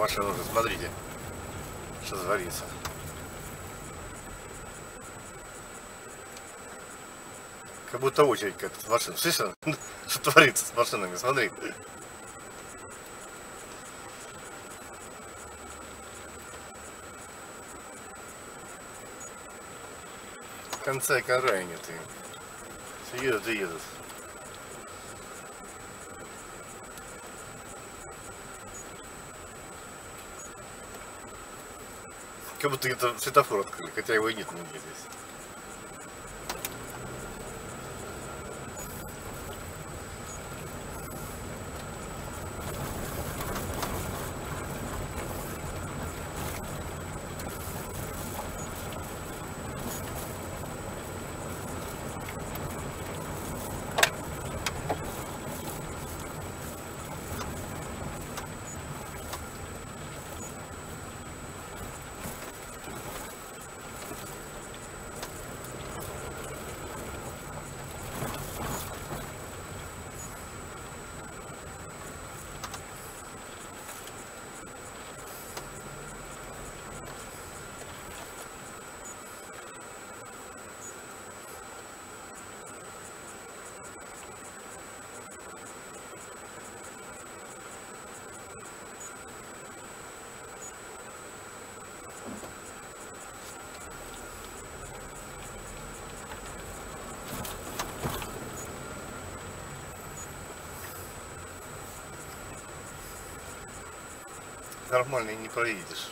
машин уже, смотрите, что творится. Как будто очередь как-то с машин. Слышно, что творится с машинами, смотри. Края нет. и Все едут и едут. Как будто это светофор открыли, хотя его и нет нигде здесь. Нормально и не проедешь.